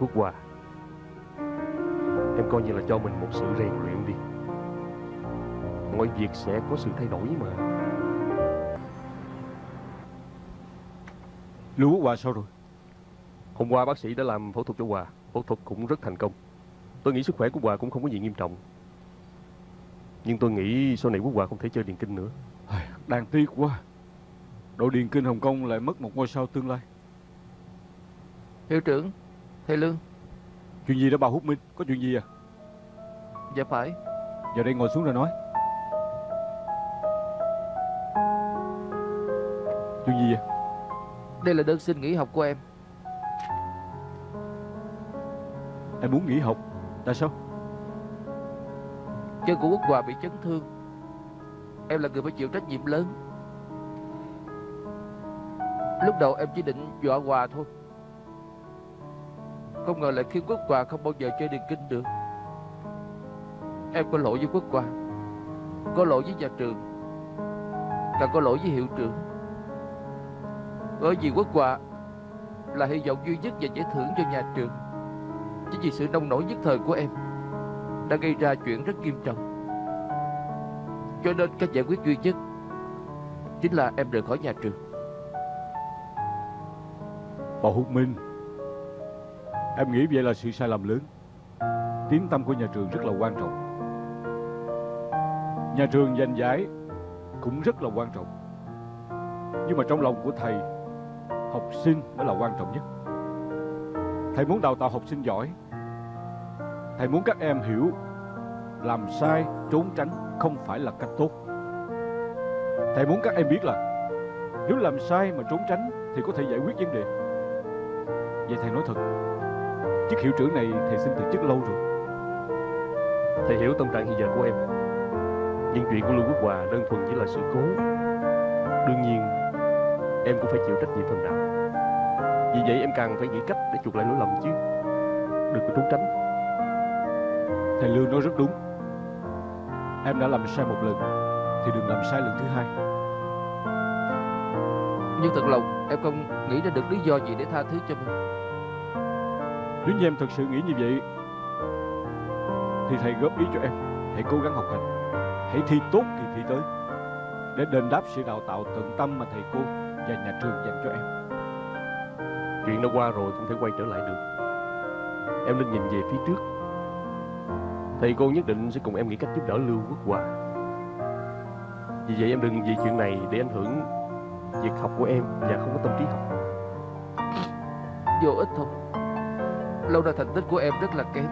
Quốc Hòa, Em coi như là cho mình một sự rèn luyện đi. Mọi việc sẽ có sự thay đổi mà. Lưu Quốc Hòa sao rồi? Hôm qua bác sĩ đã làm phẫu thuật cho Hòa Phẫu thuật cũng rất thành công. Tôi nghĩ sức khỏe của Hòa cũng không có gì nghiêm trọng. Nhưng tôi nghĩ sau này Quốc Hòa không thể chơi điền kinh nữa. Đáng tiếc quá. Đội điền kinh Hồng Kông lại mất một ngôi sao tương lai. Hiệu trưởng Thầy Lương. Chuyện gì đó bà Hút Minh? Có chuyện gì à? Dạ phải. Giờ đây ngồi xuống rồi nói Đây là đơn xin nghỉ học của em. Em muốn nghỉ học. Tại sao? Chân của Quốc Hòa bị chấn thương. Em là người phải chịu trách nhiệm lớn. Lúc đầu em chỉ định dọa Hòa thôi. Không ngờ lại khiến Quốc Hòa không bao giờ chơi điền kinh được. Em có lỗi với Quốc Hòa. Có lỗi với nhà trường. Càng có lỗi với hiệu trưởng bởi vì Quốc quà Là hy vọng duy nhất và giải thưởng cho nhà trường. Chính vì sự nông nổi nhất thời của em Đã gây ra chuyện rất nghiêm trọng. Cho nên cách giải quyết duy nhất Chính là em rời khỏi nhà trường. Bà Hút Minh, Em nghĩ vậy là sự sai lầm lớn. Tiếng tâm của nhà trường rất là quan trọng. Nhà trường giành giải Cũng rất là quan trọng. Nhưng mà trong lòng của thầy Học sinh mới là quan trọng nhất. Thầy muốn đào tạo học sinh giỏi. Thầy muốn các em hiểu Làm sai, trốn tránh không phải là cách tốt. Thầy muốn các em biết là Nếu làm sai mà trốn tránh Thì có thể giải quyết vấn đề. Vậy thầy nói thật Chức hiệu trưởng này thầy xin từ chức lâu rồi. Thầy hiểu tâm trạng hiện giờ của em. Nhưng chuyện của Lưu Quốc Hòa đơn thuần chỉ là sự cố. Đương nhiên Em cũng phải chịu trách nhiệm phần nào. Vì vậy em càng phải nghĩ cách để chuộc lại lỗi lầm chứ. Đừng có trốn tránh. Thầy Lương nói rất đúng. Em đã làm sai một lần Thì đừng làm sai lần thứ hai. Nhưng thật lòng em không nghĩ ra được lý do gì để tha thứ cho mình. Nếu như em thật sự nghĩ như vậy Thì thầy góp ý cho em Hãy cố gắng học hành. Hãy thi tốt kỳ thi tới Để đền đáp sự đào tạo tận tâm mà thầy cô Và nhà trường dành cho em. Chuyện đã qua rồi không thể quay trở lại được. Em nên nhìn về phía trước. Thầy cô nhất định sẽ cùng em nghĩ cách giúp đỡ Lưu Quốc Hòa. Vì vậy em đừng vì chuyện này để ảnh hưởng việc học của em và không có tâm trí học. Vô ích thôi Lâu nay thành tích của em rất là kém.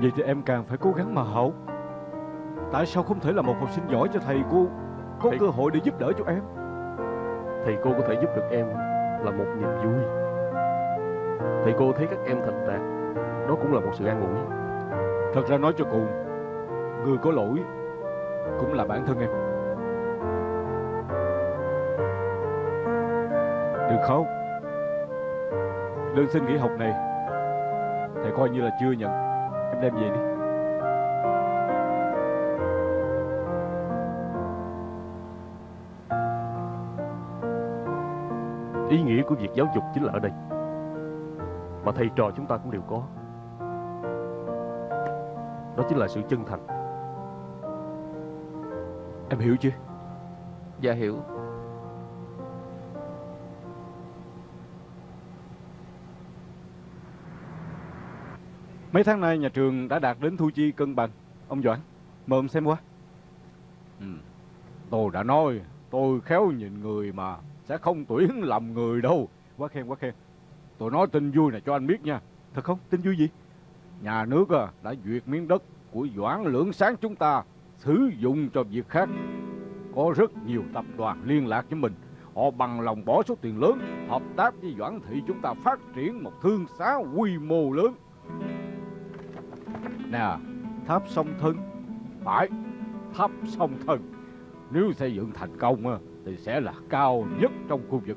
Vậy thì em càng phải cố gắng mà học Tại sao không thể là một học sinh giỏi cho thầy cô Có Thầy- cơ hội để giúp đỡ cho em Thầy cô có thể giúp được em là một niềm vui. Thầy cô thấy các em thành đạt, Đó cũng là một sự an ủi. Thật ra nói cho cùng Người có lỗi Cũng là bản thân em. Đừng khóc Đơn xin nghỉ học này, Thầy coi như là chưa nhận. Em đem về đi. Ý nghĩa của việc giáo dục chính là ở đây. Mà thầy trò chúng ta cũng đều có. Đó chính là sự chân thành. Em hiểu chưa? Dạ hiểu. Mấy tháng nay nhà trường đã đạt đến thu chi cân bằng. Ông Doãn Mời ông xem qua. Ừ. Tôi đã nói Tôi khéo nhìn người mà Sẽ không tuyển làm người đâu. Quá khen quá khen. Tôi nói tin vui này cho anh biết nha. Thật không? Tin vui gì? Nhà nước à, đã duyệt miếng đất Của Doãn Lưỡng Sáng chúng ta Sử dụng cho việc khác. Có rất nhiều tập đoàn liên lạc với mình. Họ bằng lòng bỏ số tiền lớn Hợp tác với Doãn Thị chúng ta phát triển một thương xá quy mô lớn. Nè, tháp song thân. Phải, tháp song thân. Nếu xây dựng thành công thì sẽ là cao nhất trong khu vực.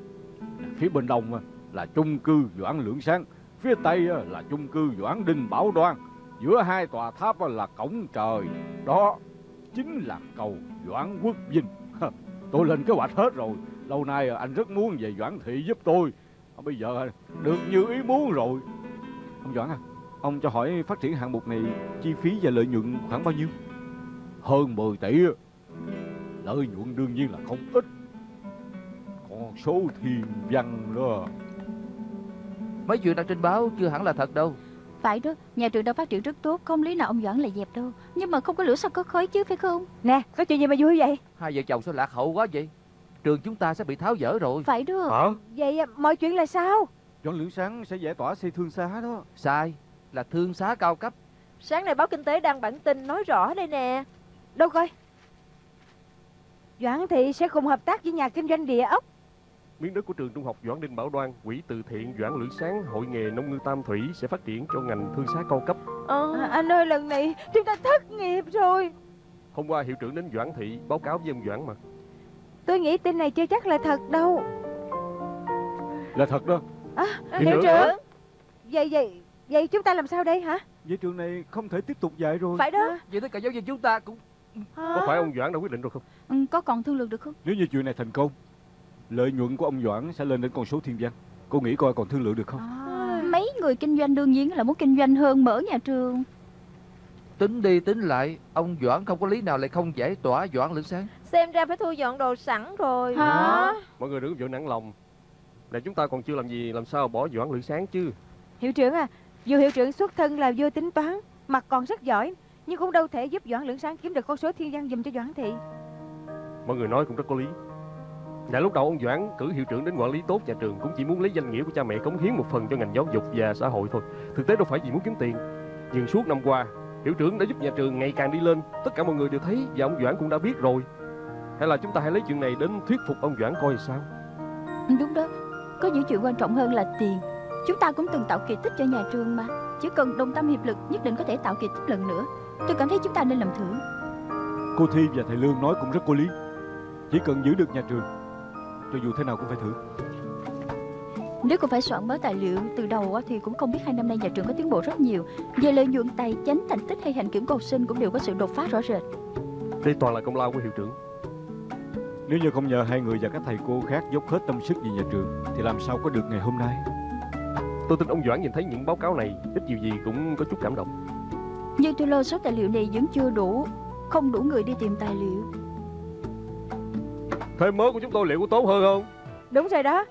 Phía bên đông à, là chung cư Doãn Lưỡng Sáng. Phía tây à, là chung cư Doãn Đinh Bảo Đoan. Giữa hai tòa tháp à, là cổng trời. Đó chính là cầu Doãn Quốc Vinh. Tôi lên kế hoạch hết rồi. Lâu nay anh rất muốn về Doãn Thị giúp tôi. Bây giờ được như ý muốn rồi. Ông Doãn à Ông cho hỏi phát triển hạng mục này chi phí và lợi nhuận khoảng bao nhiêu? Hơn 10 tỷ. Lợi nhuận đương nhiên là không ít. Con số thiên văn đó. Mấy chuyện đăng trên báo chưa hẳn là thật đâu. Phải đó, nhà trường đang phát triển rất tốt Không lý nào ông Doãn lại dẹp đâu. Nhưng mà không có lửa sao có khói chứ phải không? Nè có chuyện gì mà vui vậy? Hai vợ chồng sao lạc hậu quá vậy? Trường chúng ta sẽ bị tháo dỡ rồi. Phải đó. Hả? Vậy à, mọi chuyện là sao? Doãn Lưỡng Sáng sẽ giải tỏa xây thương xá đó. Sai Là thương xá cao cấp. Sáng nay báo Kinh tế đăng bản tin nói rõ đây nè. Đâu coi? Doãn Thị sẽ cùng hợp tác với nhà kinh doanh địa ốc Miếng đất của trường trung học Doãn Đinh Bảo Đoan Quỹ từ thiện Doãn Lưỡng Sáng Hội nghề nông ngư Tam Thủy Sẽ phát triển cho ngành thương xá cao cấp. Ờ, à, Anh ơi lần này chúng ta thất nghiệp rồi. Hôm qua hiệu trưởng đến Doãn Thị báo cáo với ông Doãn mà. Tôi nghĩ tin này chưa chắc là thật đâu. Là thật đó. Hiệu nữa? trưởng? Vậy vậy Vậy chúng ta làm sao đây hả? Vậy trường này không thể tiếp tục dạy rồi. Phải đó. Vậy tất cả giáo viên chúng ta cũng Có phải ông Doãn đã quyết định rồi không? ừ, Có còn thương lượng được không? Nếu như chuyện này thành công, lợi nhuận của ông Doãn sẽ lên đến con số thiên văn. Cô nghĩ coi còn thương lượng được không? à, Mấy người kinh doanh đương nhiên là muốn kinh doanh hơn mở nhà trường. Tính đi tính lại Ông Doãn không có lý nào lại không giải tỏa Doãn Lưỡng Sáng. Xem ra phải thu dọn đồ sẵn rồi. Hả? Mọi người đừng có vội nản lòng. Này chúng ta còn chưa làm gì Làm sao bỏ Doãn Lưỡng Sáng chứ? Hiệu trưởng à Dù hiệu trưởng xuất thân là vô tính toán Mặt còn rất giỏi Nhưng cũng đâu thể giúp Doãn Lưỡng Sáng kiếm được con số thiên văn dùm cho Doãn Thị Mọi người nói cũng rất có lý Dạ lúc đầu ông Doãn cử hiệu trưởng đến quản lý tốt nhà trường Cũng chỉ muốn lấy danh nghĩa của cha mẹ cống hiến một phần cho ngành giáo dục và xã hội thôi. Thực tế đâu phải vì muốn kiếm tiền. Nhưng suốt năm qua, hiệu trưởng đã giúp nhà trường ngày càng đi lên. Tất cả mọi người đều thấy và ông Doãn cũng đã biết rồi. Hay là chúng ta hãy lấy chuyện này đến thuyết phục ông Doãn coi sao? Đúng đó. Có những chuyện quan trọng hơn là tiền. Chúng ta cũng từng tạo kỳ tích cho nhà trường mà. Chỉ cần đồng tâm hiệp lực nhất định có thể tạo kỳ tích lần nữa. Tôi cảm thấy chúng ta nên làm thử. Cô Thi và thầy Lương nói cũng rất có lý. Chỉ cần giữ được nhà trường Cho dù thế nào cũng phải thử. Nếu không phải soạn báo tài liệu từ đầu á, Thì cũng không biết hai năm nay nhà trường có tiến bộ rất nhiều. Về lợi nhuận tài chánh thành tích hay hành kiểm của học sinh Cũng đều có sự đột phá rõ rệt. Đây toàn là công lao của hiệu trưởng. Nếu như không nhờ hai người và các thầy cô khác dốc hết tâm sức vì nhà trường Thì làm sao có được ngày hôm nay? Tôi tin ông Doãn nhìn thấy những báo cáo này, ít nhiều gì cũng có chút cảm động. Nhưng tôi lo số tài liệu này vẫn chưa đủ Không đủ người đi tìm tài liệu Thêm mớ của chúng tôi liệu có tốt hơn không? Đúng rồi đó.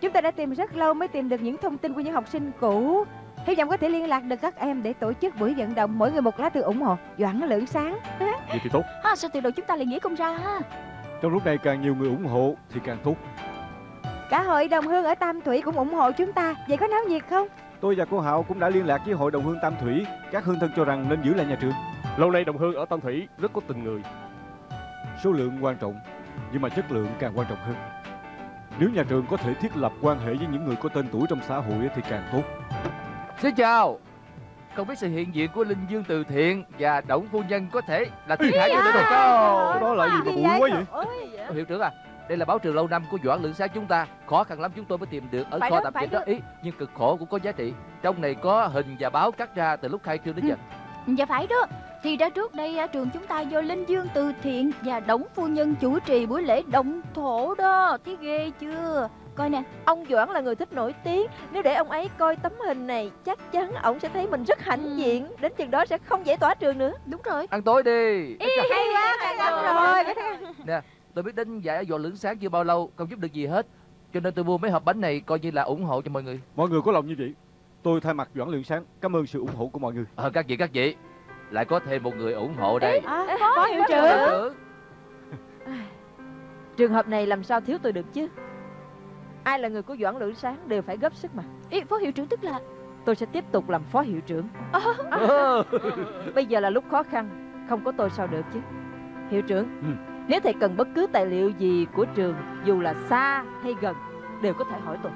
Chúng ta đã tìm rất lâu mới tìm được những thông tin của những học sinh cũ. Hy vọng có thể liên lạc được các em để tổ chức buổi vận động mỗi người một lá thư ủng hộ Doãn lưỡng sáng. Vậy thì tốt. ha, Sao từ đầu chúng ta lại nghĩ không ra ha? Trong lúc này càng nhiều người ủng hộ thì càng tốt. Cả hội đồng hương ở Tam Thủy cũng ủng hộ chúng ta. Vậy có náo nhiệt không? Tôi và cô Hạo cũng đã liên lạc với hội đồng hương Tam Thủy. Các hương thân cho rằng nên giữ lại nhà trường. Lâu nay đồng hương ở Tam Thủy rất có tình người. Số lượng quan trọng Nhưng mà chất lượng càng quan trọng hơn. Nếu nhà trường có thể thiết lập quan hệ với những người có tên tuổi trong xã hội thì càng tốt. Xin chào. Không biết sự hiện diện của Linh Dương Từ Thiện và Đổng Phu Nhân có thể là thiên hải cho được không? Đó là gì mà bụi quá vậy? Hiệu trưởng à, đây là báo trường lâu năm của Doãn Lượng Sáng chúng ta. Khó khăn lắm chúng tôi mới tìm được ở Phải kho phải dịch đó. đó. ý Nhưng cực khổ cũng có giá trị. Trong này có hình và báo cắt ra từ lúc khai trương đến giờ. Dạ phải đó Thì ra trước đây á, trường chúng ta do Linh Dương Từ Thiện và Đổng Phu Nhân chủ trì buổi lễ động thổ đó. Thấy ghê chưa? Coi nè Ông Doãn là người thích nổi tiếng. Nếu để ông ấy coi tấm hình này Chắc chắn ông sẽ thấy mình rất hãnh Ừ. diện. Đến chừng đó sẽ không giải tỏa trường nữa. Đúng rồi. Ăn tối đi. Hay quá, lắm rồi. [LAUGHS] Tôi biết đến giải Doãn Lượng Sáng chưa bao lâu Không giúp được gì hết. Cho nên tôi mua mấy hộp bánh này coi như là ủng hộ cho mọi người. Mọi người có lòng như vậy Tôi thay mặt Doãn Lượng Sáng cảm ơn sự ủng hộ của mọi người. Ờ các vị các vị Lại có thêm một người ủng hộ đây. À, Có hiệu Hiệu trưởng. Trường hợp này làm sao thiếu tôi được chứ? Ai là người của Doãn Lữ Sáng đều phải góp sức mà. Ý, Phó hiệu trưởng tức là? Tôi sẽ tiếp tục làm phó hiệu trưởng. Ờ. [LAUGHS] Bây giờ là lúc khó khăn Không có tôi sao được chứ. Hiệu trưởng Ừ. Nếu thầy cần bất cứ tài liệu gì của trường Dù là xa hay gần Đều có thể hỏi tôi.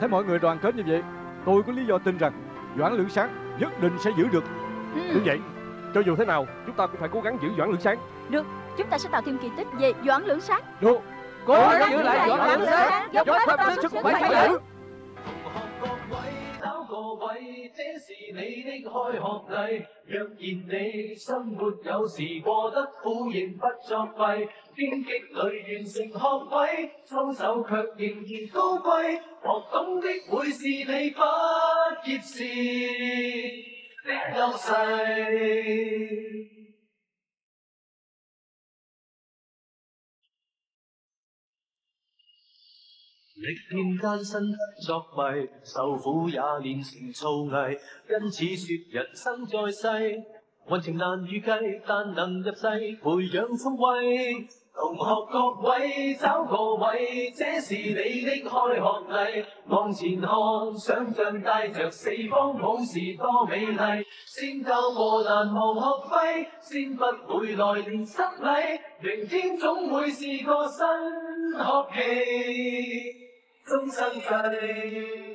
Thấy mọi người đoàn kết như vậy Tôi có lý do tin rằng Doãn Lượng Sáng nhất định sẽ giữ được ừ, Đúng vậy. Cho dù thế nào, chúng ta cũng phải cố gắng giữ Doãn Lượng Sáng. Chúng ta sẽ tạo thêm kỳ tích về Doãn Lưỡng Sáng Được Cố gắng giữ lại Doãn Lượng Sáng Dốc hết tâm sức khỏe phải giữ. 這是你的開學禮。若然你生活有時過得苦，仍不作廢，荊棘裏完成學位，操守卻仍然高貴。學懂的會是你毕业时的優勢。歷遍艰辛不作弊，受苦也練成造诣。因此說人生在世，運程難預計，但能入世培養聰慧。同學各位找個位，這是你的開學禮。往前看，想像帶着四方武士多美麗。先教過難忘學費，先不會來年失禮。明天總會是個新學期。终生制